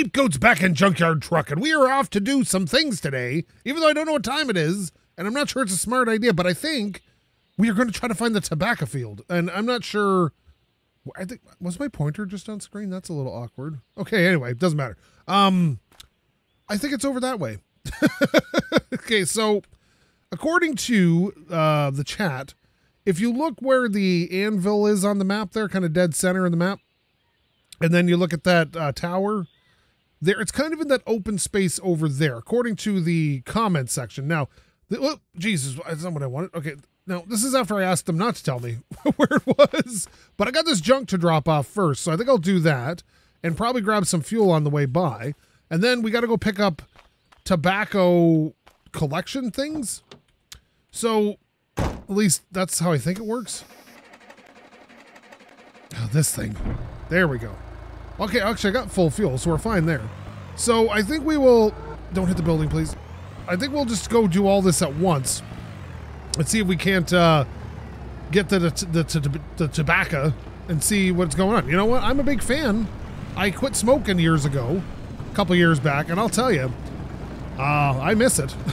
SkapeGote's back in Junkyard Truck, and we are off to do some things today, even though I don't know what time it is, and I'm not sure it's a smart idea, but I think we are going to try to find the tobacco field, and I'm not sure. I think was my pointer just on screen. That's a little awkward. Okay, anyway, it doesn't matter. Um, I think it's over that way. okay, so according to uh, the chat, if you look where the anvil is on the map, there, kind of dead center in the map, and then you look at that uh, tower there it's kind of in that open space over there according to the comment section. Now the, oh, jesus that's not what i wanted? Okay now this is after i asked them not to tell me where it was but i got this junk to drop off first so i think i'll do that and probably grab some fuel on the way by. And then we got to go pick up tobacco collection things. So at least that's how i think it works. Oh, this thing. There we go Okay, actually, I got full fuel, so we're fine there. So I think we will. Don't hit the building, please. I think we'll just go do all this at once. Let's see if we can't uh, get the, the, the, the tobacco and see what's going on. You know what? I'm a big fan. I quit smoking years ago, a couple years back, and I'll tell you, uh, I miss it.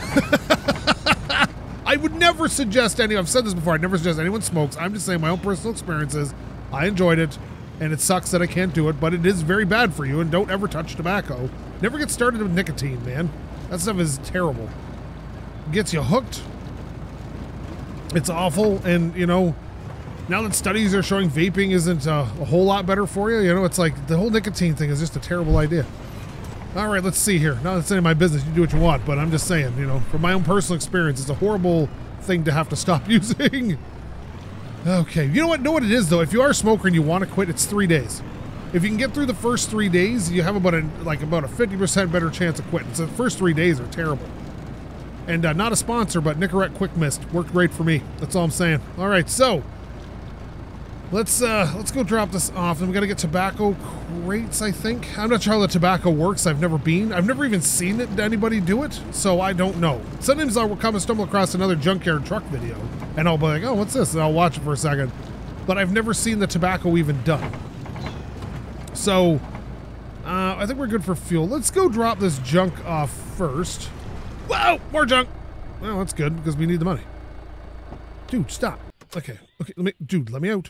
I would never suggest any. I've said this before. I never suggest anyone smokes. I'm just saying my own personal experiences. I enjoyed it and it sucks that I can't do it, but it is very bad for you, and don't ever touch tobacco. Never get started with nicotine, man. That stuff is terrible. It gets you hooked. It's awful, and, you know, now that studies are showing vaping isn't uh, a whole lot better for you, you know, it's like the whole nicotine thing is just a terrible idea. All right, let's see here. Not that's any of my business. You do what you want, but I'm just saying, you know, from my own personal experience, it's a horrible thing to have to stop using. Okay, you know what? Know what it is though. If you are a smoker and you want to quit, it's three days. If you can get through the first three days, you have about a like about a fifty percent better chance of quitting. So the first three days are terrible. And uh, not a sponsor, but Nicorette Quick Mist worked great for me. That's all I'm saying. All right, so let's uh let's go drop this off. And we got to get tobacco crates. I think I'm not sure how the tobacco works. I've never been. I've never even seen it. Anybody do it? So I don't know. Sometimes I'll come and stumble across another junkyard truck video and I'll be like, oh, what's this? And I'll watch it for a second. But I've never seen the tobacco even done. So, uh, I think we're good for fuel. Let's go drop this junk off first. Whoa, more junk. Well, that's good because we need the money. Dude, stop. Okay, okay, let me, dude, let me out.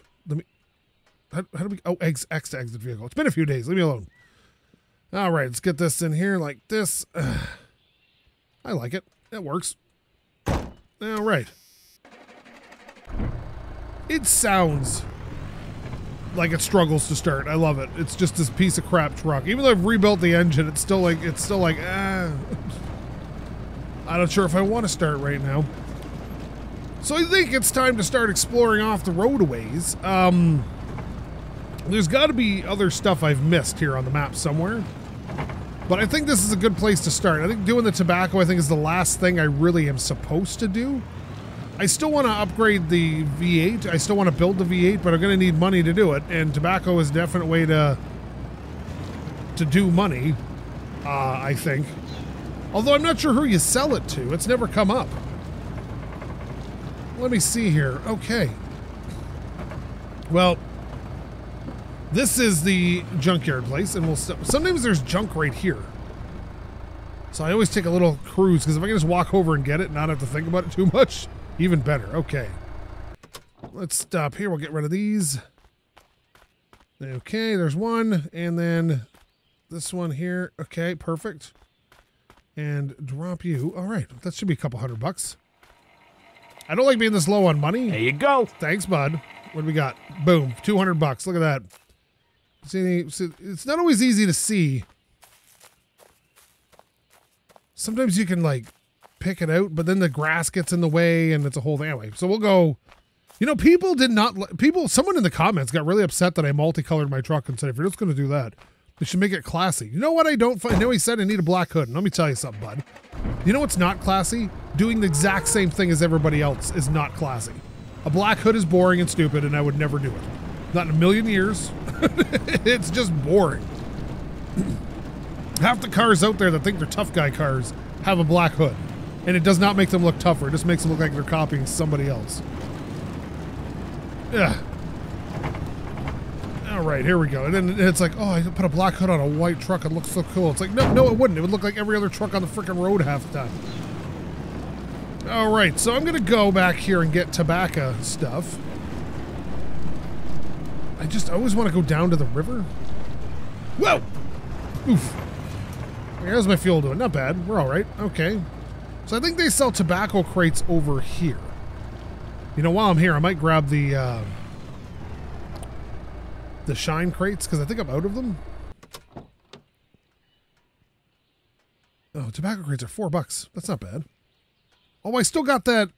How, how do we, oh, X, X to exit vehicle. It's been a few days. Leave me alone. All right, let's get this in here like this. Uh, I like it. It works. All right. It sounds like it struggles to start. I love it. It's just this piece of crap truck. Even though I've rebuilt the engine, it's still like it's still like ah. I'm not sure if I want to start right now. So I think it's time to start exploring off the roadways. Um, there's got to be other stuff I've missed here on the map somewhere. But I think this is a good place to start. I think doing the tobacco, I think, is the last thing I really am supposed to do. I still want to upgrade the V8. I still want to build the V8, but I'm going to need money to do it. And tobacco is a definite way to to do money, uh, I think. Although I'm not sure who you sell it to. It's never come up. Let me see here. Okay. Well, this is the junkyard place, and we'll sometimes there's junk right here. So I always take a little cruise because if I can just walk over and get it and not have to think about it too much, even better. Okay. Let's stop here. We'll get rid of these. Okay, there's one. And then this one here. Okay, perfect. And drop you. All right, that should be a couple hundred bucks. I don't like being this low on money. There you go. Thanks, bud. What do we got? Boom, 200 bucks. Look at that. See, it's not always easy to see. Sometimes you can like pick it out, but then the grass gets in the way and it's a whole thing. Anyway, so we'll go. You know, people did not, people, someone in the comments got really upset that I multicolored my truck and said, if you're just going to do that, you should make it classy. You know what I don't? I know he said I need a black hood. And let me tell you something, bud. You know what's not classy? Doing the exact same thing as everybody else is not classy. A black hood is boring and stupid, and I would never do it. Not in a million years. it's just boring. Half the cars out there that think they're tough guy cars have a black hood and it does not make them look tougher. It just makes them look like they're copying somebody else. Yeah. All right, here we go. And then it's like, oh, I put a black hood on a white truck. It looks so cool. It's like, no, no, it wouldn't. It would look like every other truck on the freaking road half the time. All right, so I'm going to go back here and get tobacco stuff. I just always want to go down to the river. Whoa! Oof. How's my fuel doing? Not bad. We're all right. Okay. So I think they sell tobacco crates over here. You know, while I'm here, I might grab the uh, the shine crates because I think I'm out of them. Oh, tobacco crates are four bucks. That's not bad. Oh, I still got that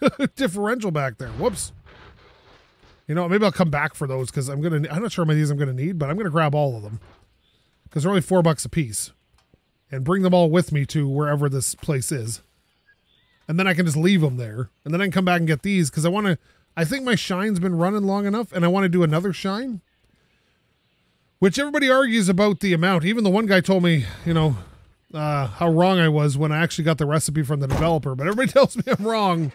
differential back there. Whoops. You know, maybe I'll come back for those because I'm gonna. I'm not sure how many of these I'm gonna need, but I'm gonna grab all of them because they're only four bucks a piece, and bring them all with me to wherever this place is, and then I can just leave them there, and then I can come back and get these because I want to. I think my shine's been running long enough, and I want to do another shine. Which everybody argues about the amount. Even the one guy told me, you know, uh, how wrong I was when I actually got the recipe from the developer, but everybody tells me I'm wrong.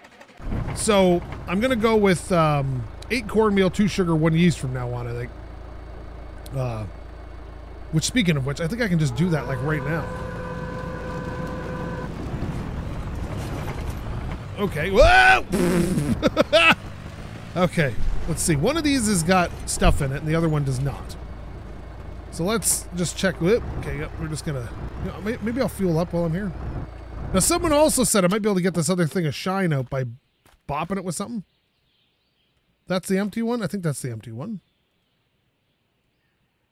So I'm gonna go with um, eight cornmeal, two sugar, one yeast from now on. I think. Uh, which, speaking of which, I think I can just do that like right now. Okay. Whoa! okay. Let's see. One of these has got stuff in it, and the other one does not. So let's just check. Okay, yep, we're just gonna. You know, maybe I'll fuel up while I'm here. Now, someone also said I might be able to get this other thing of shine out by bopping it with something. That's the empty one? I think that's the empty one.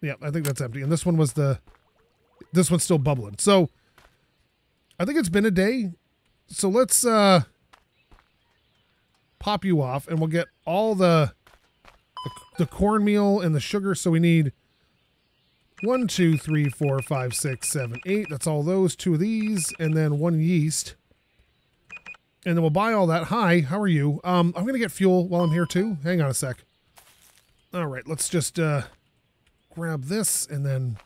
Yeah, I think that's empty. And this one was the... This one's still bubbling. So, I think it's been a day. So let's uh, pop you off and we'll get all the, the, the cornmeal and the sugar. So we need one, two, three, four, five, six, seven, eight. That's all those. Two of these. And then one yeast and then we'll buy all that. Hi, how are you? Um, I'm gonna get fuel while I'm here too. Hang on a sec. All right, let's just uh, grab this and then.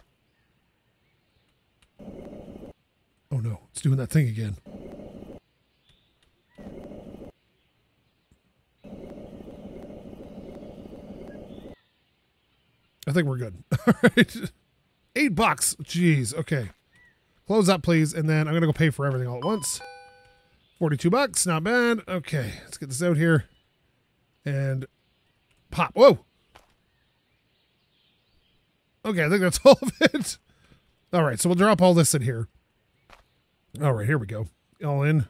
Oh no, it's doing that thing again. I think we're good. All right. Eight bucks. Jeez. Okay. Close up, please. And then I'm going to go pay for everything all at once. 42 bucks, not bad. Okay, let's get this out here. And pop. Whoa. Okay, I think that's all of it. All right, so we'll drop all this in here. All right, here we go. All in.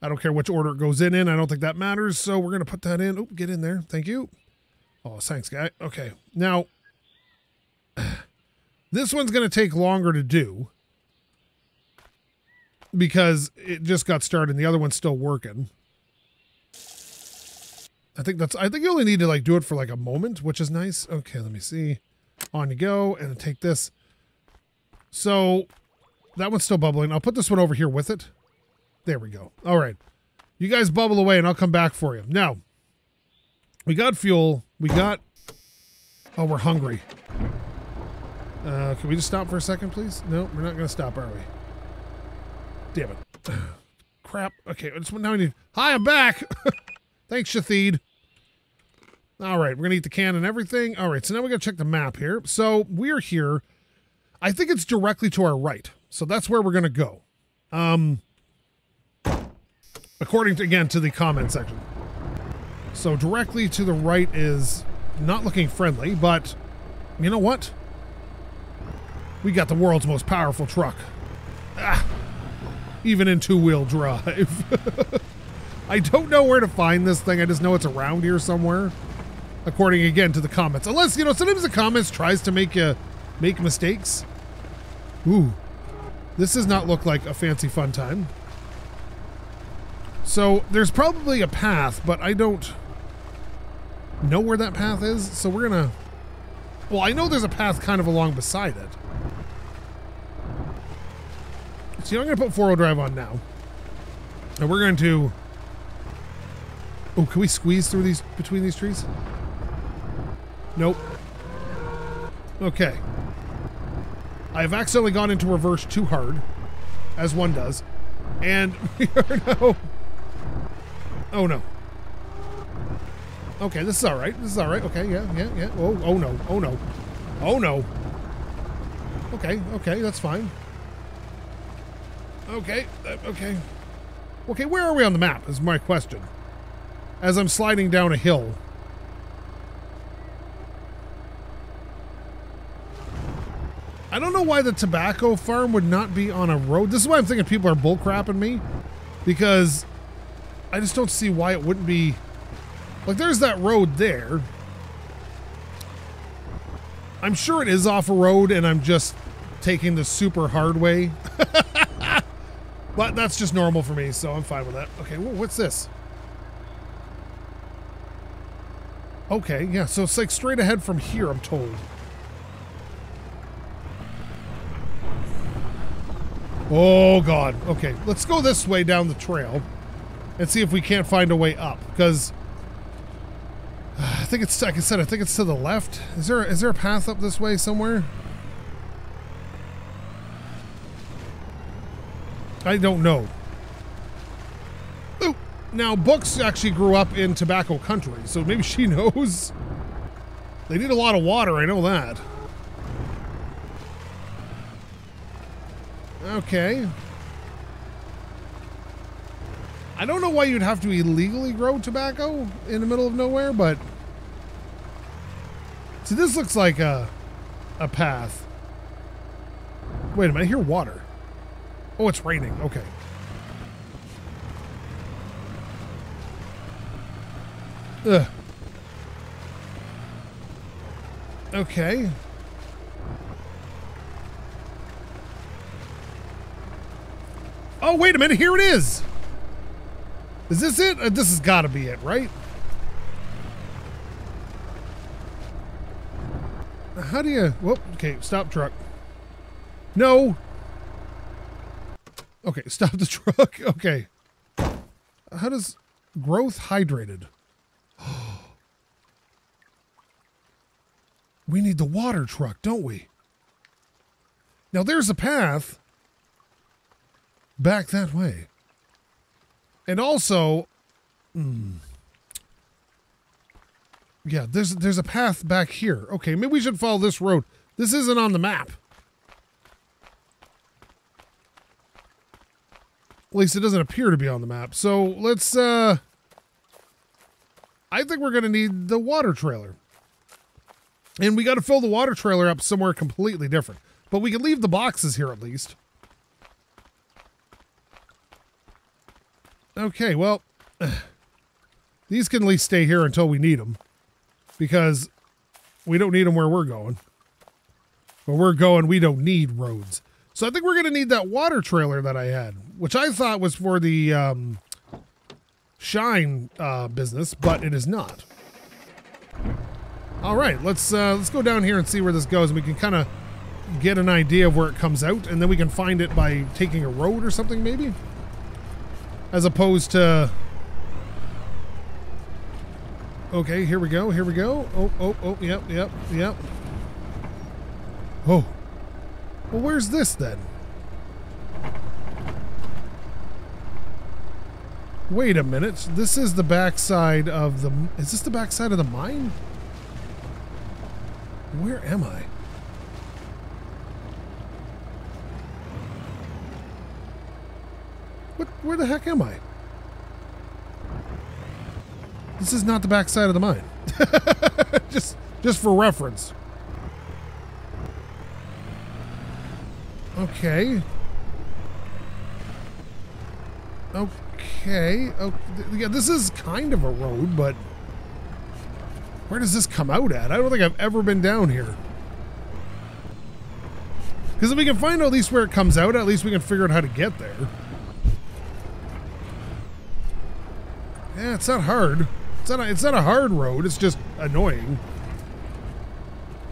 I don't care which order it goes in in. I don't think that matters. So we're going to put that in. Oh, get in there. Thank you. Oh, thanks, guy. Okay. Now, this one's going to take longer to do because it just got started and the other one's still working. I think that's I think you only need to like do it for like a moment, which is nice. Okay, let me see. On you go and take this. So that one's still bubbling. I'll put this one over here with it. There we go. All right. You guys bubble away and I'll come back for you. Now, we got fuel. We got Oh, we're hungry. Uh, can we just stop for a second, please? No, we're not going to stop, are we? Damn it. Crap. Okay, now I need. Hi, I'm back. Thanks, Shathid. All right, we're gonna eat the can and everything. All right, so now we gotta check the map here. So we're here. I think it's directly to our right. So that's where we're gonna go. Um, according to again to the comment section. So directly to the right is not looking friendly, but you know what? We got the world's most powerful truck. Ah even in two-wheel drive. I don't know where to find this thing. I just know it's around here somewhere. According again to the comments. Unless, you know, sometimes the comments tries to make you make mistakes. Ooh. This does not look like a fancy fun time. So there's probably a path, but I don't know where that path is. So we're gonna well, I know there's a path kind of along beside it. So I'm going to put four-wheel drive on now. And we're going to... Oh, can we squeeze through these, between these trees? Nope. Okay. I've accidentally gone into reverse too hard, as one does. And we are now... Oh no. Okay, this is all right. This is all right. Okay, yeah, yeah, yeah. Oh, oh no. Oh no. Oh no. Okay, okay, that's fine. Okay, uh, okay. Okay, where are we on the map is my question. As I'm sliding down a hill. I don't know why the tobacco farm would not be on a road. This is why I'm thinking people are bullcrapping me. Because I just don't see why it wouldn't be... Like, there's that road there. I'm sure it is off a road and I'm just taking the super hard way. but that's just normal for me, so I'm fine with that. Okay, what's this? Okay, yeah, so it's like straight ahead from here, I'm told. Oh, God. Okay, let's go this way down the trail and see if we can't find a way up, because I think it's, like I said, I think it's to the left. Is there, is there a path up this way somewhere? I don't know. Ooh, now, Books actually grew up in tobacco country, so maybe she knows. They need a lot of water, I know that. Okay. I don't know why you'd have to illegally grow tobacco in the middle of nowhere, but... See, this looks like a, a path. Wait a minute, I hear water. Oh, it's raining. Okay. Ugh. Okay. Oh, wait a minute. Here it is. Is this it? Uh, this has got to be it, right? How do you... Whoop. Okay, stop truck. No. Okay, stop the truck. Okay. How does... Growth hydrated. we need the water truck, don't we? Now there's a path back that way. And also, mm, yeah, there's there's a path back here. Okay, maybe we should follow this road. This isn't on the map. At least it doesn't appear to be on the map. So let's, uh, I think we're going to need the water trailer. And we got to fill the water trailer up somewhere completely different. But we can leave the boxes here at least. Okay, well, these can at least stay here until we need them because we don't need them where we're going. Where we're going, we don't need roads. So I think we're going to need that water trailer that I had, which I thought was for the um, Shine uh, business, but it is not. All right, let's uh, let's go down here and see where this goes, and we can kind of get an idea of where it comes out, and then we can find it by taking a road or something, maybe? As opposed to okay here we go here we go. Oh oh oh yep yep yep. Oh well where's this then wait a minute this is the backside of the is this the backside of the mine where am I What? Where the heck am I? This is not the backside of the mine. just, just for reference. Okay. Okay. Oh, yeah, this is kind of a road, but where does this come out at? I don't think I've ever been down here. Because if we can find at least where it comes out, at least we can figure out how to get there. Yeah, it's not hard. It's not a, it's not a hard road. It's just annoying.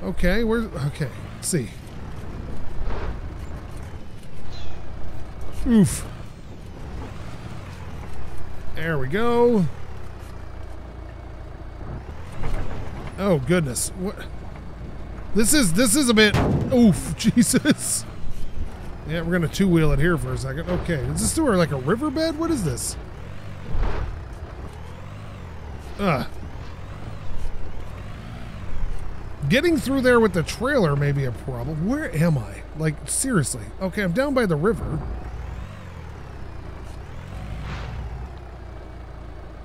Okay, where? Okay, let's see. Oof. There we go. Oh goodness. What? This is this is a bit. Oof, Jesus. Yeah, we're gonna two wheel it here for a second. Okay, is this through like a riverbed? What is this? Ugh. Getting through there with the trailer may be a problem. Where am I? Like, seriously. Okay, I'm down by the river.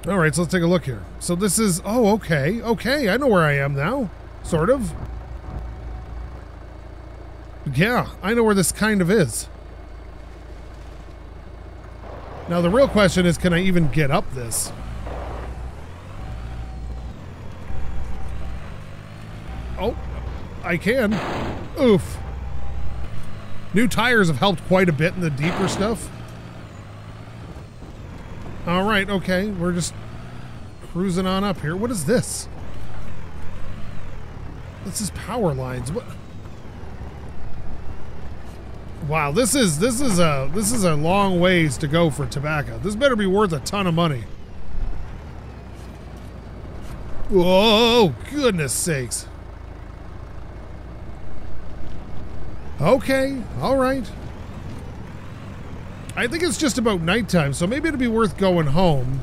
All right, so let's take a look here. So this is, oh, okay, okay, I know where I am now, sort of. Yeah, I know where this kind of is. Now the real question is, can I even get up this? Oh, I can. Oof. New tires have helped quite a bit in the deeper stuff. All right, okay. We're just cruising on up here. What is this? This is power lines. What? Wow, this is this is a this is a long ways to go for tobacco. This better be worth a ton of money. Whoa, goodness sakes. Okay, all right. I think it's just about nighttime, so maybe it'd be worth going home.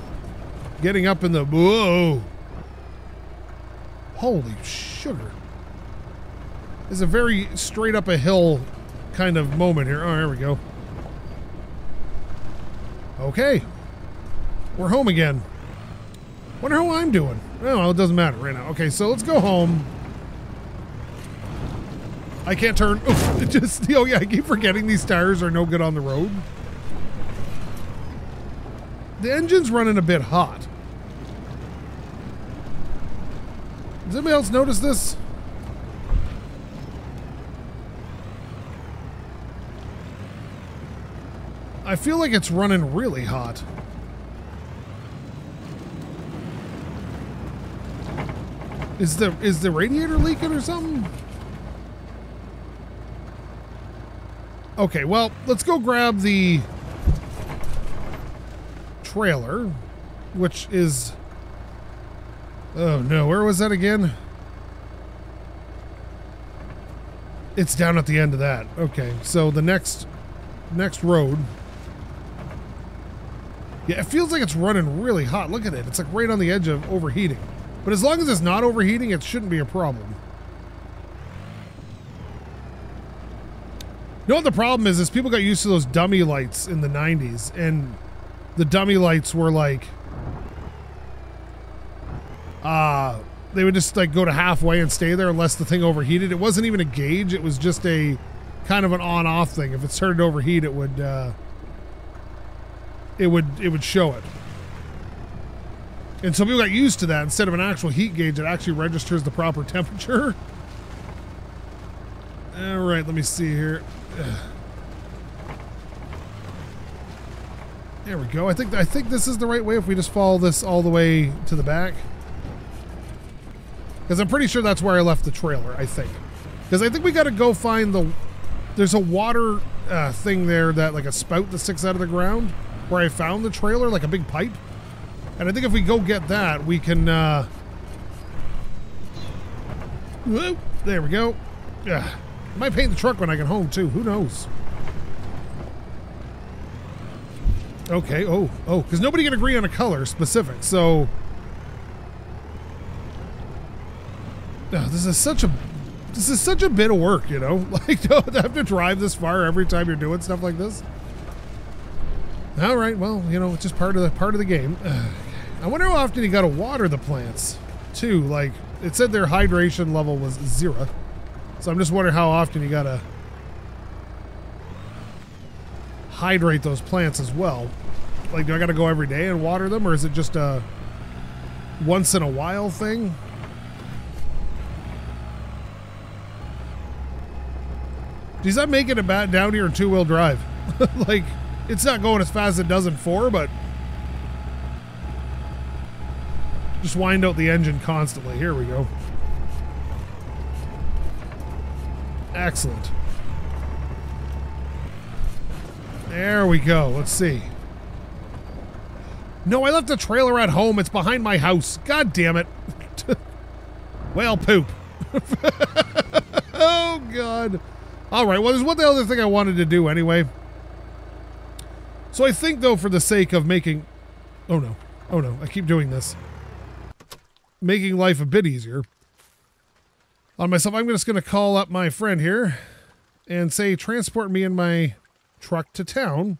Getting up in the... Whoa! Holy sugar. It's a very straight up a hill kind of moment here. Oh, there we go. Okay. We're home again. Wonder how I'm doing. Oh, well, it doesn't matter right now. Okay, so let's go home. I can't turn. Oof, just, oh yeah, I keep forgetting these tires are no good on the road. The engine's running a bit hot. Does anybody else notice this? I feel like it's running really hot. Is the is the radiator leaking or something? Okay, well, let's go grab the trailer, which is... Oh no, where was that again? It's down at the end of that. Okay, so the next next road. Yeah, it feels like it's running really hot. Look at it. It's like right on the edge of overheating. But as long as it's not overheating, it shouldn't be a problem. You know what the problem is? Is people got used to those dummy lights in the 90s, and the dummy lights were like uh they would just like go to halfway and stay there unless the thing overheated. It wasn't even a gauge, it was just a kind of an on off thing. If it started to overheat it would uh it would it would show it. And so people got used to that. Instead of an actual heat gauge, it actually registers the proper temperature. All right, let me see here. There we go. I think I think this is the right way if we just follow this all the way to the back. Because I'm pretty sure that's where I left the trailer, I think. Because I think we got to go find the... There's a water uh, thing there that, like a spout that sticks out of the ground where I found the trailer, like a big pipe. And I think if we go get that, we can... Uh, whoop, there we go. Yeah. Might paint the truck when I get home, too. Who knows? Okay. Oh, oh, because nobody can agree on a color specific. So, oh, this is such a this is such a bit of work, you know. Like, have to drive this far every time you're doing stuff like this. All right. Well, you know, it's just part of the part of the game. I wonder how often you got to water the plants, too. Like it said, their hydration level was zero. So I'm just wondering how often you got to hydrate those plants as well. Like, do I got to go every day and water them, or is it just a once in a while thing? Does that make it a bad down here in two wheel drive? like, it's not going as fast as it does in four, but just wind out the engine constantly. Here we go. Excellent. There we go. Let's see. No, I left the trailer at home. It's behind my house. God damn it. well, poop. oh, God. All right. Well, there's one other thing I wanted to do anyway. So I think, though, for the sake of making... Oh, no. Oh, no. I keep doing this. Making life a bit easier. on myself. I'm just going to call up my friend here and say, transport me in my truck to town.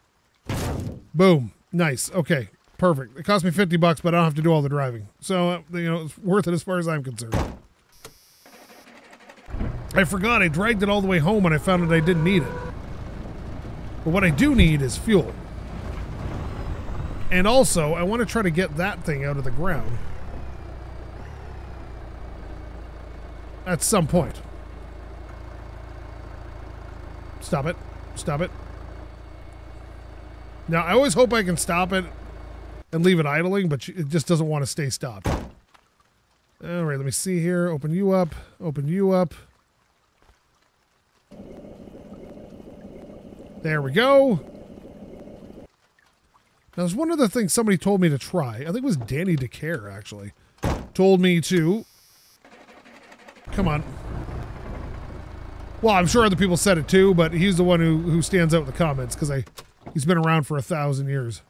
Boom. Nice. Okay. Perfect. It cost me 50 bucks, but I don't have to do all the driving. So, uh, you know, it's worth it as far as I'm concerned. I forgot I dragged it all the way home and I found that I didn't need it. But what I do need is fuel. And also, I want to try to get that thing out of the ground. At some point. Stop it. Stop it. Now, I always hope I can stop it and leave it idling, but it just doesn't want to stay stopped. All right, let me see here. Open you up. Open you up. There we go. Now, there's one other thing somebody told me to try. I think it was Danny DeCare, actually. Told me to... Come on. Well, I'm sure other people said it too, but he's the one who, who stands out in the comments because I he's been around for a thousand years.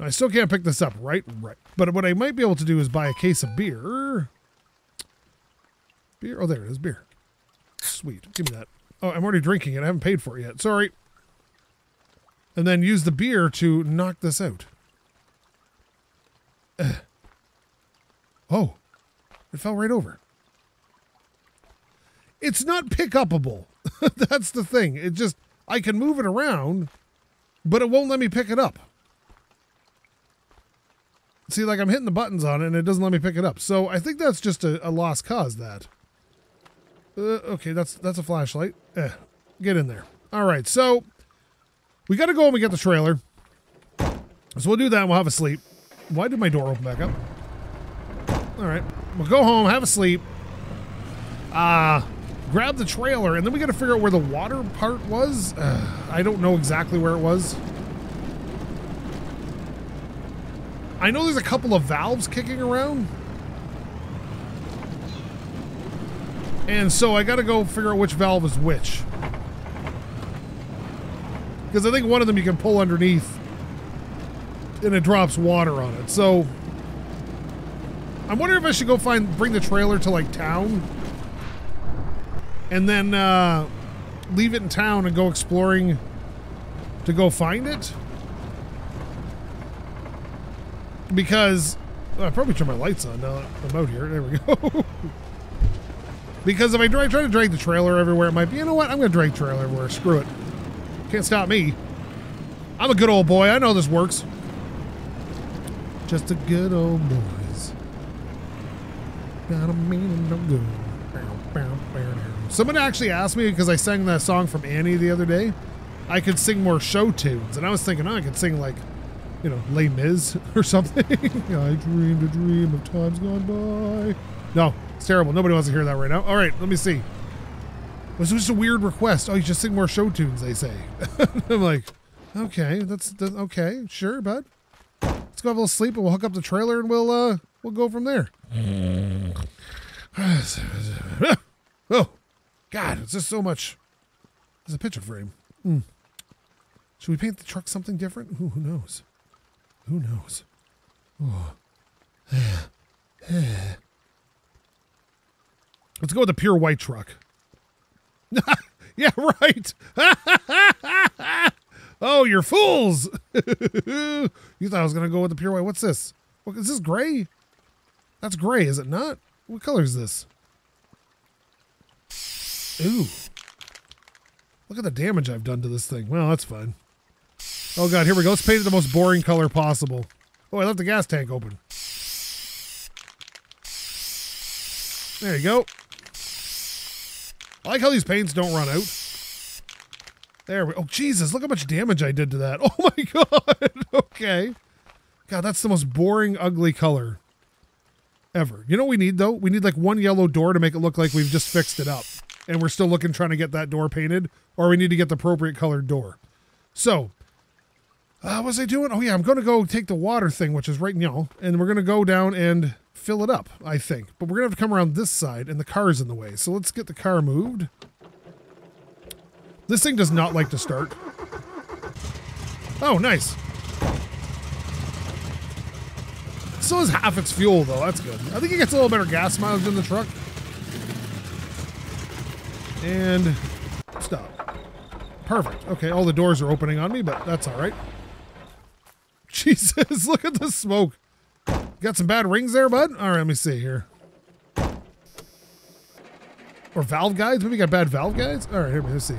I still can't pick this up, right? Right. But what I might be able to do is buy a case of beer. Beer? Oh, there it is. Beer. Sweet. Give me that. Oh, I'm already drinking it. I haven't paid for it yet. Sorry. And then use the beer to knock this out. Ugh. Oh, it fell right over. It's not pick upable. That's the thing. It just, I can move it around, but it won't let me pick it up. See, like I'm hitting the buttons on it and it doesn't let me pick it up. So I think that's just a, a lost cause that. Uh, okay, that's that's a flashlight. Eh, get in there. All right, so we got to go and we get the trailer. So we'll do that and we'll have a sleep. Why did my door open back up? All right, we'll go home, have a sleep. Uh, grab the trailer, and then we got to figure out where the water part was. Uh, I don't know exactly where it was. I know there's a couple of valves kicking around. And so I got to go figure out which valve is which. Because I think one of them you can pull underneath and it drops water on it. So I'm wondering if I should go find, bring the trailer to like town and then uh, leave it in town and go exploring to go find it. Because I probably turn my lights on now I'm out here. There we go. because if I try, try to drag the trailer everywhere, it might be, you know what? I'm going to drag trailer everywhere. Screw it. Can't stop me. I'm a good old boy. I know this works. Just a good old boys. Got a meaning no good. Someone actually asked me because I sang that song from Annie the other day. I could sing more show tunes, and I was thinking, oh, I could sing like, you know, Les Mis or something. I dreamed a dream of times gone by. No, it's terrible. Nobody wants to hear that right now. All right, let me see. Was just a weird request. Oh, you just sing more show tunes, they say. I'm like, okay, that's, that's okay, sure, bud. Let's go have a little sleep and we'll hook up the trailer and we'll uh we'll go from there. oh, Just so much. There's a picture frame. Mm. Should we paint the truck something different? Ooh, who knows? Who knows? Let's go with the pure white truck. yeah, right. oh, you're fools. you thought I was going to go with the pure white. What's this? What, is this gray? That's gray, is it not? What color is this? Ooh. Look at the damage I've done to this thing. Well, that's fine. Oh god, here we go. Let's paint it the most boring color possible. Oh, I left the gas tank open. There you go. I like how these paints don't run out. There we Oh, Jesus, look how much damage I did to that. Oh my god. okay. God, that's the most boring, ugly color ever. You know what we need, though? We need like one yellow door to make it look like we've just fixed it up and we're still looking trying to get that door painted, or we need to get the appropriate colored door. So, uh, what was I doing? Oh yeah, I'm going to go take the water thing, which is right now, and we're going to go down and fill it up, I think. But we're going to have to come around this side, and the car's in the way. So let's get the car moved. This thing does not like to start. Oh, nice. Still has half its fuel though. That's good. I think it gets a little better gas mileage in the truck. And stop. Perfect. Okay, all the doors are opening on me, but that's all right. Jesus, look at the smoke. Got some bad rings there, bud? All right, let me see here. Or valve guides? Maybe got bad valve guides? All right, here, let's see.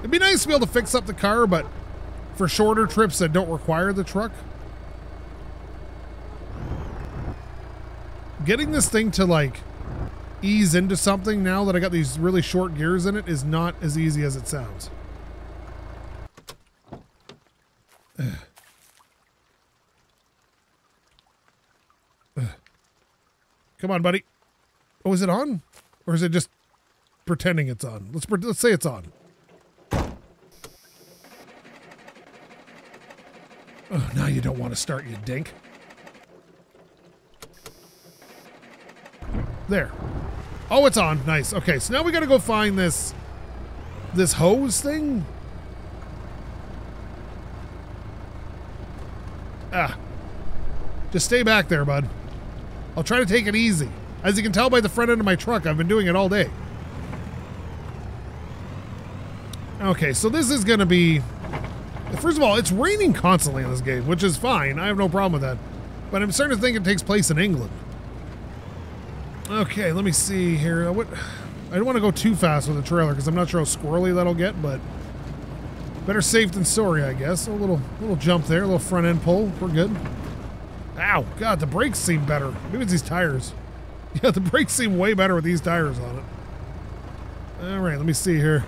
It'd be nice to be able to fix up the car, but for shorter trips that don't require the truck. Getting this thing to like ease into something now that I got these really short gears in it is not as easy as it sounds. Come on, buddy. Oh, is it on? Or is it just pretending it's on? Let's let's say it's on. Oh, now you don't want to start, you dink. There. Oh, it's on. Nice. Okay, so now we got to go find this this hose thing. Ah. Just stay back there, bud. I'll try to take it easy. As you can tell by the front end of my truck, I've been doing it all day. Okay, so this is to be... First of all, it's raining constantly in this game, which is fine. I have no problem with that. But I'm starting to think it takes place in England. Okay, let me see here. What I don't want to go too fast with the trailer because I'm not sure how squirrely that'll get, but better safe than sorry, I guess. A little little jump there, a little front end pull. We're good. Ow, God, the brakes seem better. Maybe it's these tires. Yeah, the brakes seem way better with these tires on it. All right, let me see here.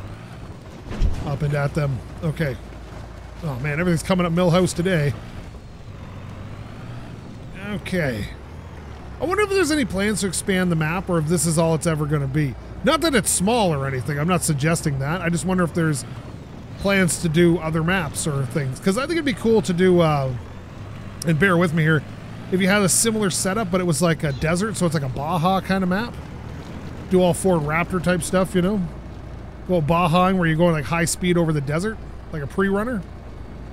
Up and at them. Okay. Oh man, everything's coming up Milhouse today. Okay. I wonder if there's any plans to expand the map or if this is all it's ever going to be. Not that it's small or anything. I'm not suggesting that. I just wonder if there's plans to do other maps or things. Because I think it'd be cool to do, uh, and bear with me here, if you had a similar setup, but it was like a desert, so it's like a Baja kind of map. Do all Ford Raptor type stuff, you know? Go Bajaing where you're going like high speed over the desert, like a pre-runner.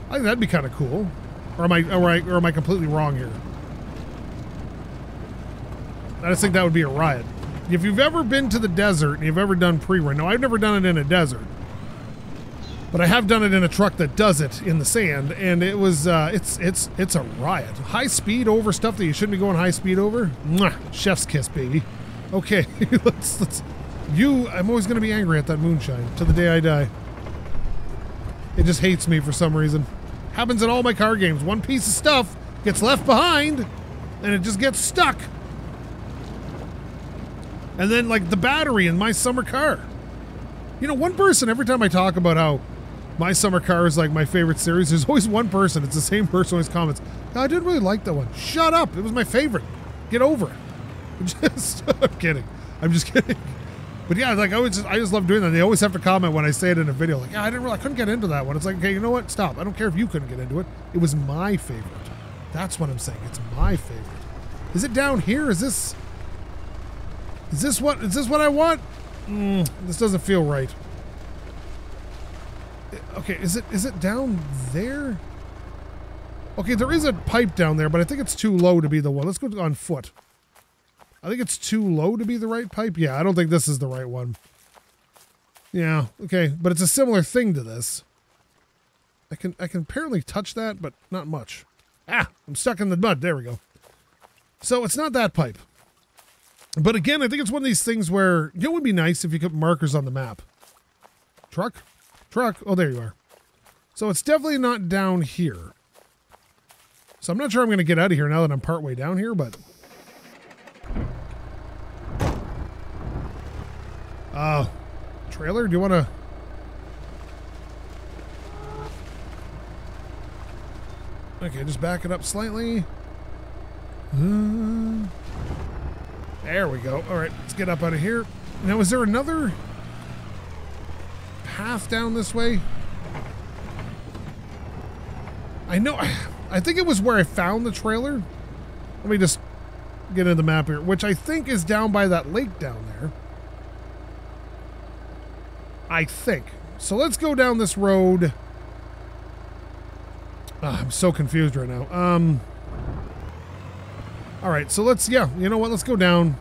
I think that'd be kind of cool. Or am I, or, I, or am I completely wrong here? I just think that would be a riot. If you've ever been to the desert and you've ever done pre-run, now I've never done it in a desert, but I have done it in a truck that does it in the sand, and it was uh, it's it's it's a riot. High speed over stuff that you shouldn't be going high speed over. Mwah, chef's kiss, baby. Okay, let's let's. You, I'm always going to be angry at that moonshine to the day I die. It just hates me for some reason. Happens in all my car games. One piece of stuff gets left behind, and it just gets stuck. And then, like, the battery in My Summer Car. You know, one person, every time I talk about how My Summer Car is like my favorite series, there's always one person. It's the same person always comments, I didn't really like that one. Shut up. It was my favorite. Get over it. I'm just, I'm kidding. I'm just kidding. But yeah, like I just, I just love doing that. They always have to comment when I say it in a video, like, yeah, I didn't really, I couldn't get into that one. It's like, okay, you know what? Stop. I don't care if you couldn't get into it. It was my favorite. That's what I'm saying. It's my favorite. Is it down here? Is this? Is this what? Is this what I want? Mm, this doesn't feel right. Okay, is it is it down there? Okay, there is a pipe down there, but I think it's too low to be the one. Let's go on foot. I think it's too low to be the right pipe. Yeah, I don't think this is the right one. Yeah, okay, but it's a similar thing to this. I can I can apparently touch that, but not much. Ah, I'm stuck in the mud. There we go. So it's not that pipe. But again, I think it's one of these things where you know, it would be nice if you put markers on the map. Truck? Truck. Oh, there you are. So it's definitely not down here. So I'm not sure I'm going to get out of here now that I'm partway down here, but... Uh, trailer, do you want to... Okay, just back it up slightly. Uh... There we go. All right, let's get up out of here. Now, is there another path down this way? I know. I think it was where I found the trailer. Let me just get into the map here, which I think is down by that lake down there. I think. So let's go down this road. Oh, I'm so confused right now. Um, All right, so let's, yeah, you know what? Let's go down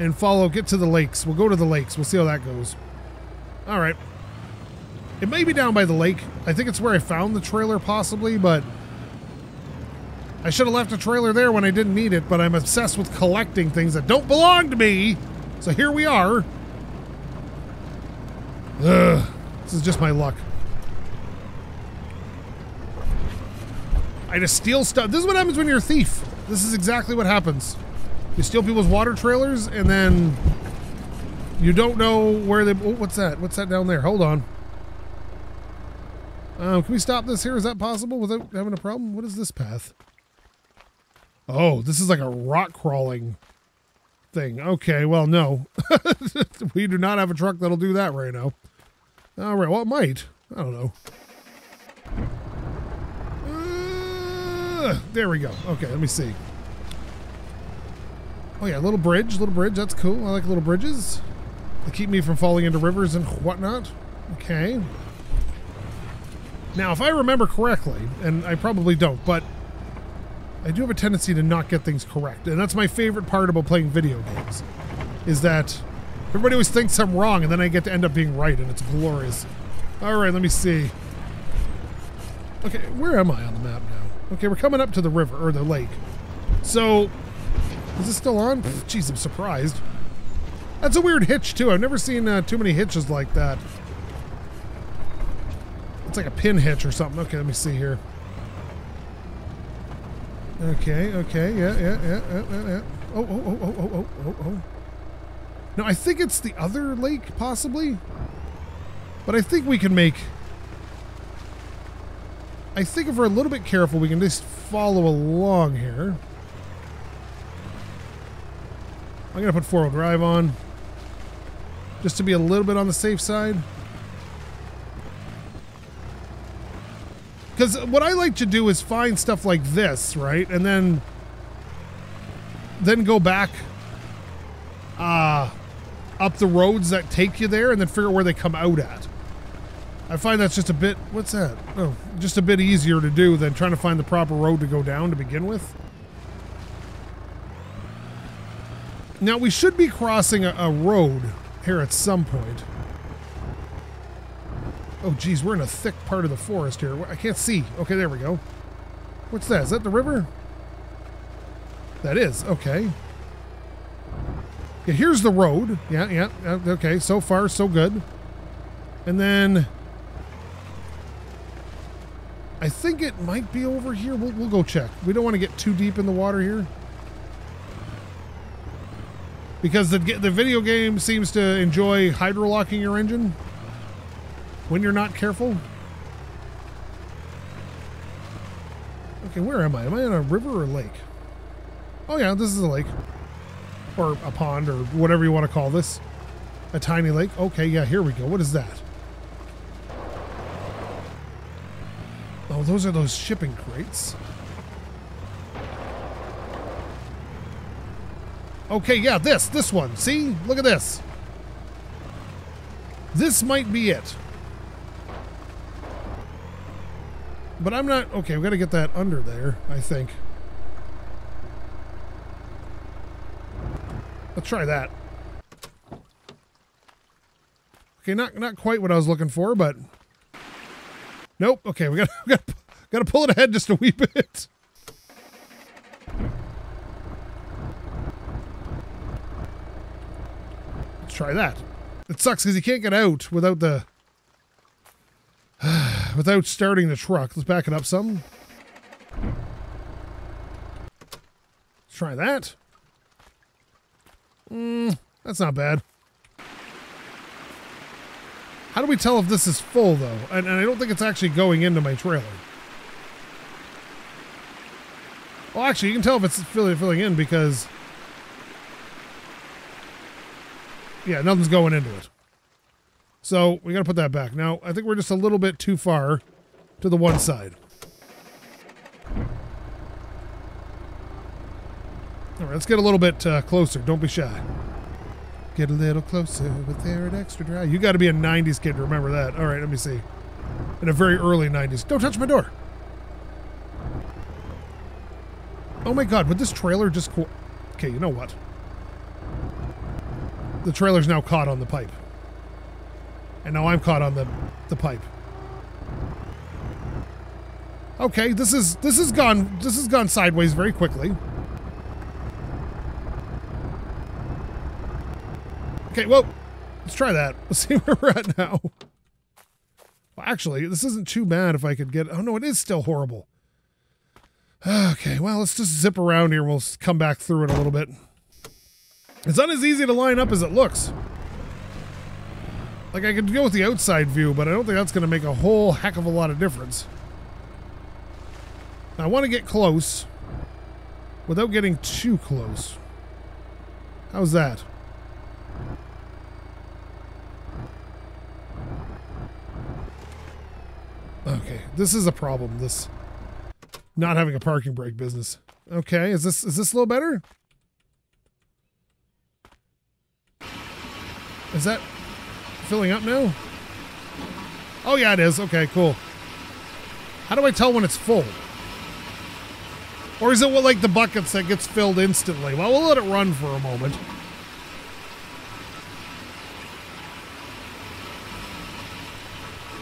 and follow, get to the lakes. We'll go to the lakes. We'll see how that goes. All right. It may be down by the lake. I think it's where I found the trailer, possibly, but I should have left a trailer there when I didn't need it, but I'm obsessed with collecting things that don't belong to me. So here we are. Ugh. This is just my luck. I just steal stuff. This is what happens when you're a thief. This is exactly what happens. You steal people's water trailers and then you don't know where they. Oh, what's that? What's that down there? Hold on. Um, can we stop this here? Is that possible without having a problem? What is this path? Oh, this is like a rock crawling thing. Okay, well, no. we do not have a truck that'll do that right now. All right, well, it might. I don't know. Uh, there we go. Okay, let me see. Oh, yeah, little bridge, little bridge. That's cool. I like little bridges. They keep me from falling into rivers and whatnot. Okay. Now, if I remember correctly, and I probably don't, but I do have a tendency to not get things correct. And that's my favorite part about playing video games, is that everybody always thinks I'm wrong, and then I get to end up being right, and it's glorious. All right, let me see. Okay, where am I on the map now? Okay, we're coming up to the river, or the lake. So, is this still on? Jeez, I'm surprised. That's a weird hitch, too. I've never seen uh, too many hitches like that. It's like a pin hitch or something. Okay, let me see here. Okay, okay, yeah, yeah, yeah, yeah, yeah. Oh, oh, oh, oh, oh, oh, oh, Now, I think it's the other lake, possibly. But I think we can make... I think if we're a little bit careful, we can just follow along here. I'm going to put four-wheel drive on. Just to be a little bit on the safe side. Because what I like to do is find stuff like this, right? And then then go back uh, up the roads that take you there and then figure out where they come out at. I find that's just a bit, what's that? Oh, just a bit easier to do than trying to find the proper road to go down to begin with. Now, we should be crossing a, a road here at some point. Oh, geez, we're in a thick part of the forest here. I can't see. Okay, there we go. What's that? Is that the river? That is. Okay. Yeah, here's the road. Yeah, yeah. Okay, so far, so good. And then... I think it might be over here. We'll, we'll go check. We don't want to get too deep in the water here. Because the, the video game seems to enjoy hydrolocking your engine when you're not careful. Okay, where am I? Am I in a river or a lake? Oh yeah, this is a lake. Or a pond or whatever you want to call this. A tiny lake. Okay, yeah, here we go. What is that? Those are those shipping crates. Okay, yeah, this, this one. See? Look at this. This might be it. But I'm not... Okay, we got to get that under there, I think. Let's try that. Okay, not not quite what I was looking for, but... Nope. Okay, we got got got to pull it ahead just a wee bit. Let's try that. It sucks because you can't get out without the without starting the truck. Let's back it up some. Let's try that. Mm, that's not bad. How do we tell if this is full, though? And, and I don't think it's actually going into my trailer. Well, actually, you can tell if it's filling, filling in because... Yeah, nothing's going into it. So we got to put that back. Now, I think we're just a little bit too far to the one side. All right, let's get a little bit uh, closer. Don't be shy. Get a little closer with air and extra dry. You got to be a 90s kid to remember that. All right, let me see. In a very early 90s. Don't touch my door. Oh my god, would this trailer just Okay, you know what? The trailer's now caught on the pipe. And now I'm caught on the, the pipe. Okay, this is this has gone this has gone sideways very quickly. Okay, well, let's try that. Let's see where we're at now. Well, actually, this isn't too bad if I could get... Oh, no, it is still horrible. Okay, well, let's just zip around here. We'll come back through it a little bit. It's not as easy to line up as it looks. Like, I could go with the outside view, but I don't think that's going to make a whole heck of a lot of difference. I want to get close without getting too close. How's that? Okay, this is a problem. This not having a parking brake business. Okay, is this is this a little better? Is that filling up now? Oh yeah, it is. Okay, cool. How do I tell when it's full? Or is it what like the buckets that gets filled instantly? Well, we'll let it run for a moment.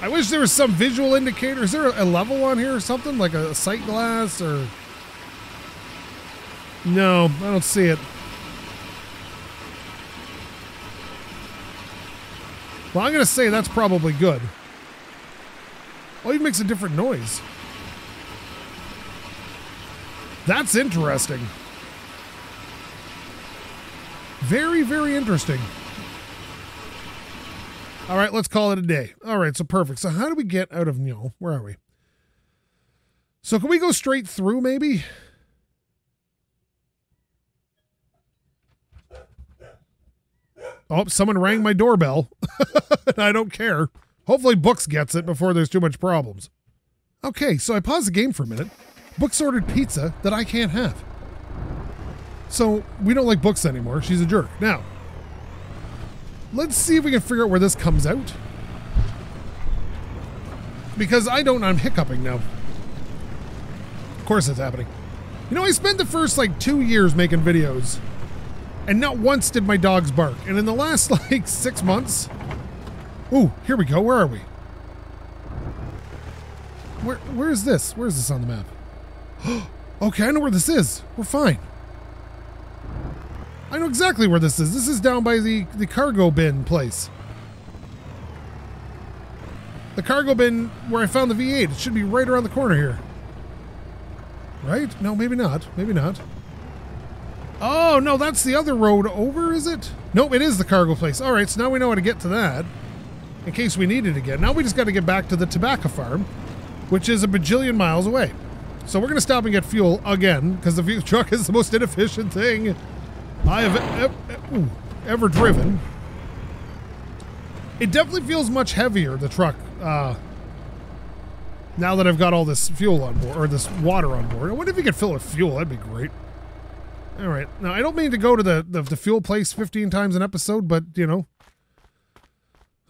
I wish there was some visual indicator. Is there a level on here or something? Like a sight glass or... No, I don't see it. Well, I'm going to say that's probably good. Oh, he makes a different noise. That's interesting. Very, very interesting. All right, let's call it a day. All right, so perfect. So how do we get out of Nyo? Where are we? So can we go straight through maybe? Oh, someone rang my doorbell. I don't care. Hopefully Books gets it before there's too much problems. Okay, so I paused the game for a minute. Books ordered pizza that I can't have. So we don't like Books anymore. She's a jerk. Now, Let's see if we can figure out where this comes out. Because I don't, I'm hiccuping now. Of course it's happening. You know, I spent the first like two years making videos and not once did my dogs bark. And in the last like six months, ooh, here we go. Where are we? Where, where is this? Where is this on the map? okay, I know where this is. We're fine. I know exactly where this is. This is down by the, the cargo bin place. The cargo bin where I found the V8. It should be right around the corner here. Right? No, maybe not. Maybe not. Oh, no, that's the other road over, is it? Nope, it is the cargo place. All right, so now we know how to get to that in case we need it again. Now we just got to get back to the tobacco farm, which is a bajillion miles away. So we're going to stop and get fuel again because the truck is the most inefficient thing I have ever, ever driven. It definitely feels much heavier, the truck, uh, now that I've got all this fuel on board, or this water on board. I wonder if you could fill it with fuel. That'd be great. All right. Now, I don't mean to go to the, the, the fuel place 15 times an episode, but, you know.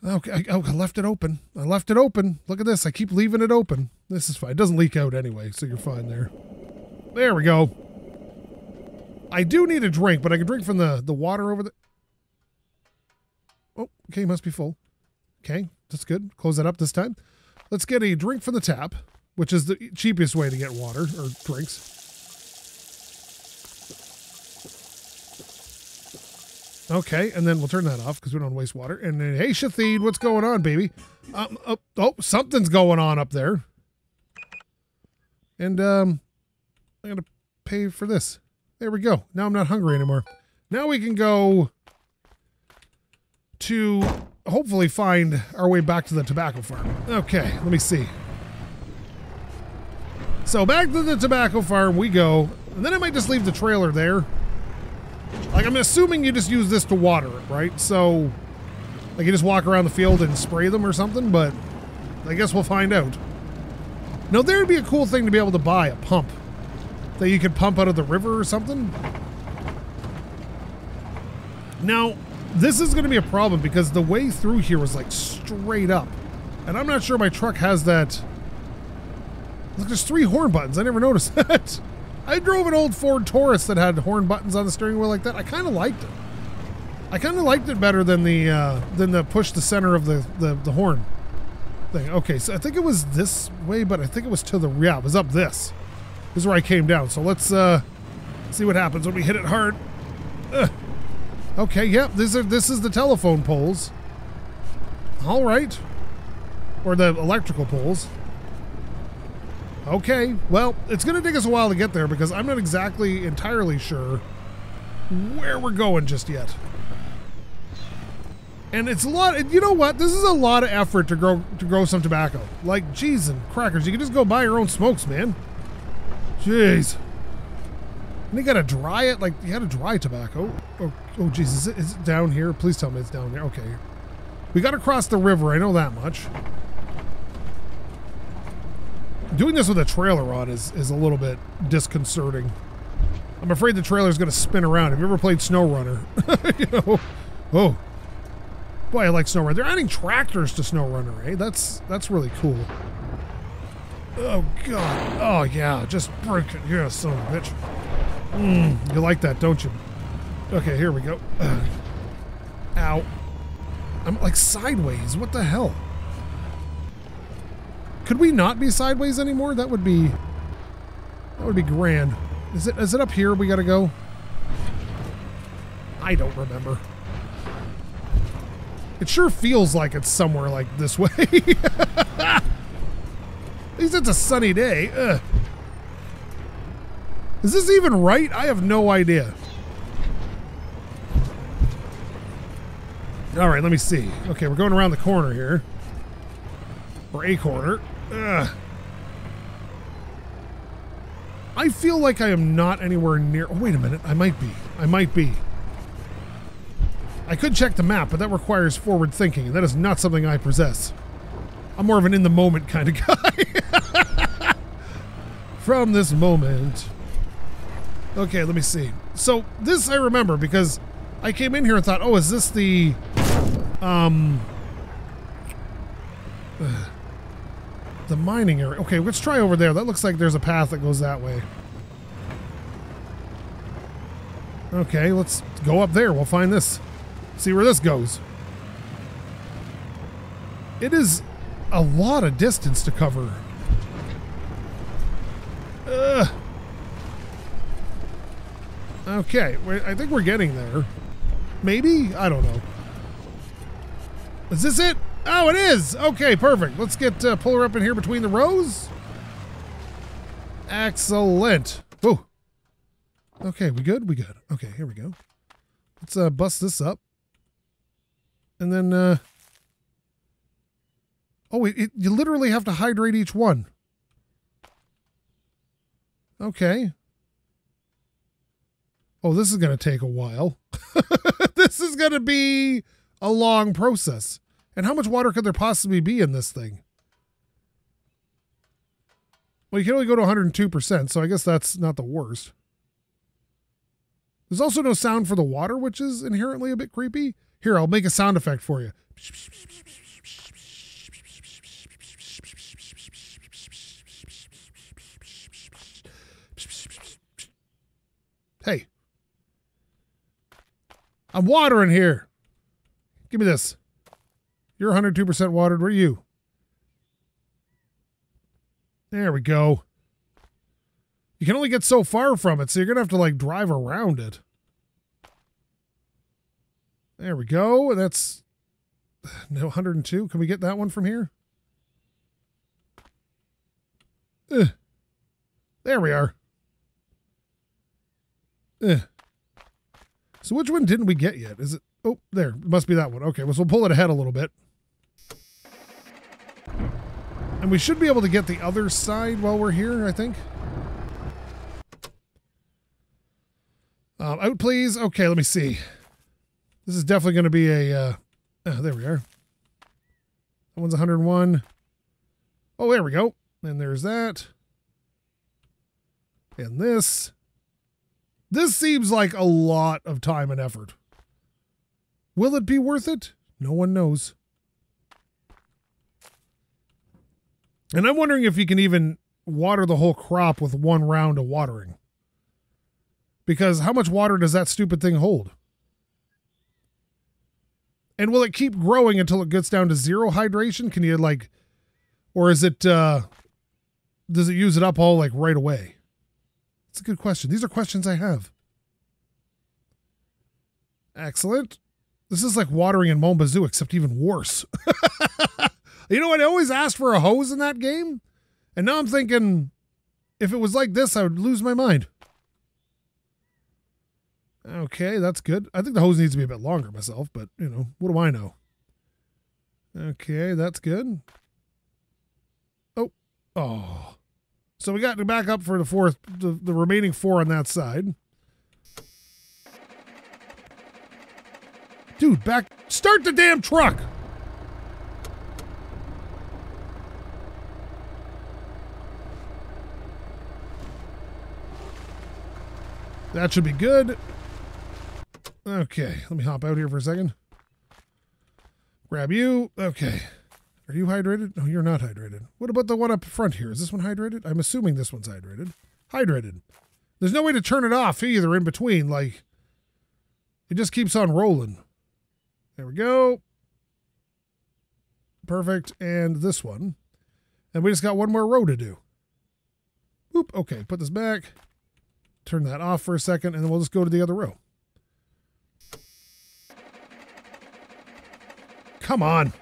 Okay, I, oh, I left it open. I left it open. Look at this. I keep leaving it open. This is fine. It doesn't leak out anyway, so you're fine there. There we go. I do need a drink, but I can drink from the, the water over there. Oh, okay, must be full. Okay, that's good. Close that up this time. Let's get a drink from the tap, which is the cheapest way to get water or drinks. Okay, and then we'll turn that off because we don't waste water. And then, hey, Shathid, what's going on, baby? Um, oh, oh, something's going on up there. And um, I gotta pay for this. There we go. Now I'm not hungry anymore. Now we can go to hopefully find our way back to the tobacco farm. Okay, let me see. So back to the tobacco farm we go. And then I might just leave the trailer there. Like, I'm assuming you just use this to water it, right? So, like, you just walk around the field and spray them or something, but I guess we'll find out. Now, there would be a cool thing to be able to buy a pump that you could pump out of the river or something. Now, this is going to be a problem because the way through here was like straight up. And I'm not sure my truck has that. Look, there's three horn buttons. I never noticed that. I drove an old Ford Taurus that had horn buttons on the steering wheel like that. I kind of liked it. I kind of liked it better than the uh, than the push the center of the, the the horn thing. Okay, so I think it was this way, but I think it was to the yeah, it was up this. Is where I came down. So let's uh, see what happens when we hit it hard. Ugh. Okay, yep, these are this is the telephone poles. All right, or the electrical poles. Okay, well, it's going to take us a while to get there because I'm not exactly entirely sure where we're going just yet. And it's a lot. You know what? This is a lot of effort to grow to grow some tobacco. Like cheese and crackers, you can just go buy your own smokes, man. Jeez. And you gotta dry it. Like you gotta dry tobacco. Oh, oh, jeez. Is it, down here? Please tell me it's down there. Okay. We gotta cross the river. I know that much. Doing this with a trailer on is is a little bit disconcerting. I'm afraid the trailer's gonna spin around. Have you ever played SnowRunner? you know. Oh. Boy, I like SnowRunner. They're adding tractors to SnowRunner, eh? That's that's really cool. Oh god. Oh yeah, just break it. Yeah, son of a bitch. Mm, you like that, don't you? Okay, here we go. Ow. I'm like sideways. What the hell? Could we not be sideways anymore? That would be that would be grand. Is it is it up here we gotta go? I don't remember. It sure feels like it's somewhere like this way. Least it's a sunny day. Ugh. Is this even right? I have no idea. All right, let me see. Okay, we're going around the corner here. Or a corner. Ugh. I feel like I am not anywhere near. Oh, wait a minute. I might be. I might be. I could check the map, but that requires forward thinking, and that is not something I possess. I'm more of an in the moment kind of guy. From this moment. Okay, let me see. So this I remember because I came in here and thought, oh, is this the um the mining area? Okay, let's try over there. That looks like there's a path that goes that way. Okay, let's go up there. We'll find this. See where this goes. It is a lot of distance to cover. Ugh. Okay, I think we're getting there. Maybe? I don't know. Is this it? Oh, it is! Okay, perfect. Let's get uh, pull her up in here between the rows. Excellent. Whoa. Okay, we good? We good. Okay, here we go. Let's uh, bust this up and then uh oh it, it, you literally have to hydrate each one okay. Oh this is going to take a while. This is going to be a long process. And how much water could there possibly be in this thing? Well you can only go to 102% so i guess that's not the worst. There's also no sound for the water which is inherently a bit creepy. Here, I'll make a sound effect for you. Hey. I'm watering here. Give me this. You're 102% watered. Where are you? There we go. You can only get so far from it, so you're going to have to like drive around it. There we go. That's no 102. Can we get that one from here? Ugh. There we are. Ugh. So which one didn't we get yet? Is it? Oh, there. Must be that one. Okay, well, so we'll pull it ahead a little bit. And we should be able to get the other side while we're here, I think. Um, out, please. Okay, let me see. This is definitely going to be a, uh, oh, there we are. That one's 101. Oh, there we go. And there's that. And this. This seems like a lot of time and effort. Will it be worth it? No one knows. And I'm wondering if you can even water the whole crop with one round of watering. Because how much water does that stupid thing hold? And will it keep growing until it gets down to zero hydration? Can you like, or is it, uh, does it use it up all like right away? It's a good question. These are questions I have. Excellent. This is like watering in Mon Bazou, except even worse. you know what? I always asked for a hose in that game. And now I'm thinking, if it was like this, I would lose my mind. Okay, that's good. I think the hose needs to be a bit longer myself, but you know, what do I know? Okay, that's good. Oh, oh. So we got to back up for the fourth, the, the remaining four on that side. Dude, back, start the damn truck. That should be good. Okay, let me hop out here for a second. Grab you. Okay. Are you hydrated? No, you're not hydrated. What about the one up front here? Is this one hydrated? I'm assuming this one's hydrated. Hydrated. There's no way to turn it off either in between. Like, it just keeps on rolling. There we go. Perfect. And this one. And we just got one more row to do. Oop. Okay, put this back turn that off for a second, and then we'll just go to the other row. Come on.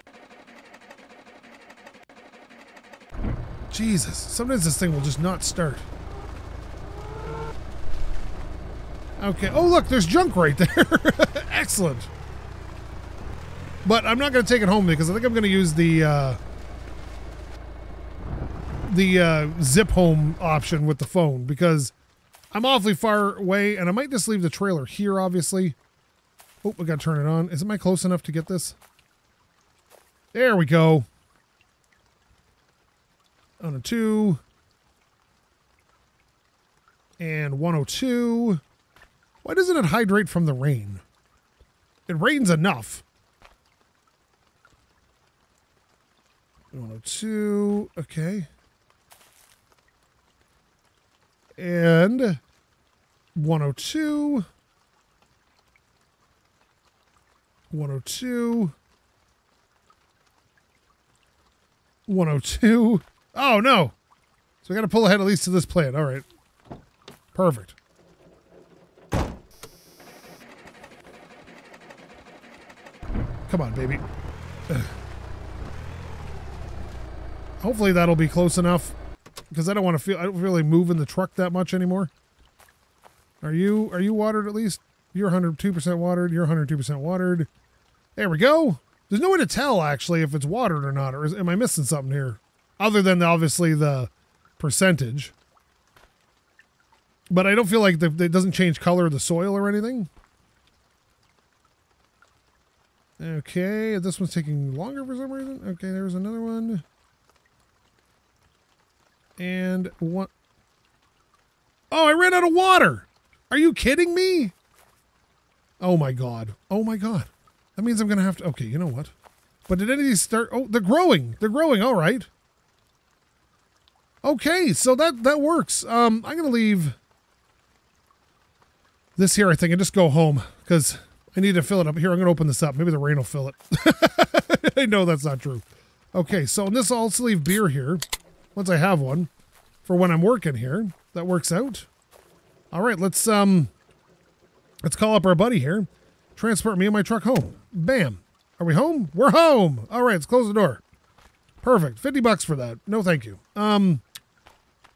Jesus, sometimes this thing will just not start. Okay. Oh, look, there's junk right there. Excellent. But I'm not going to take it home because I think I'm going to use the uh, the uh, zip home option with the phone because I'm awfully far away, and I might just leave the trailer here, obviously. Oh, we got to turn it on. Isn't I close enough to get this? There we go. On a 2. And 102. Why doesn't it hydrate from the rain? It rains enough. 102. Okay. and 102, 102, 102. Oh, no. So we got to pull ahead at least to this plant. All right. Perfect. Come on, baby. Hopefully that'll be close enough because I don't want to feel I don't really move in the truck that much anymore. Are you are you watered at least? You're 102% watered. You're 102% watered. There we go. There's no way to tell actually if it's watered or not, or is, am I missing something here? Other than obviously the percentage. But I don't feel like the, it doesn't change color of the soil or anything. Okay, this one's taking longer for some reason. Okay, there's another one and what? Oh, I ran out of water. Are you kidding me? Oh my god. Oh my god. That means I'm going to have to. Okay, you know what? But did any of these start? Oh, they're growing. They're growing. All right. Okay, so that that works. Um, I'm to leave this here, I think, and just go home because I need to fill it up. Here, I'm to open this up. Maybe the rain will fill it. I know that's not true. Okay, so in this, I'll also leave beer here once I have one for when I'm working here. That works out. All right, let's um let's call up our buddy here. Transport me and my truck home. Bam. Are we home? We're home. All right, let's close the door. Perfect. 50 bucks for that. No, thank you. Um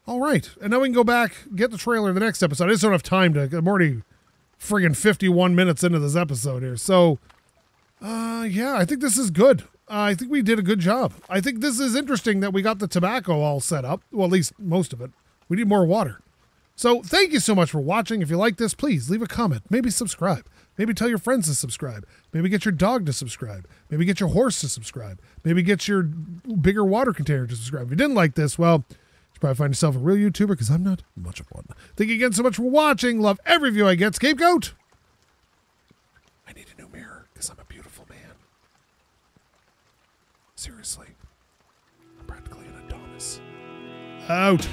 all right. And now we can go back, get the trailer the next episode. I just don't have time to I'm already friggin' 51 minutes into this episode here. So uh yeah, I think this is good. I think we did a good job. I think this is interesting that we got the tobacco all set up. Well, at least most of it. We need more water. So thank you so much for watching. If you like this, please leave a comment. Maybe subscribe. Maybe tell your friends to subscribe. Maybe get your dog to subscribe. Maybe get your horse to subscribe. Maybe get your bigger water container to subscribe. If you didn't like this, well, you probably find yourself a real YouTuber because I'm not much of one. Thank you again so much for watching. Love every view I get. SkapeGote. I need a new mirror because I'm a beautiful man. Seriously. I'm practically an Adonis. Out.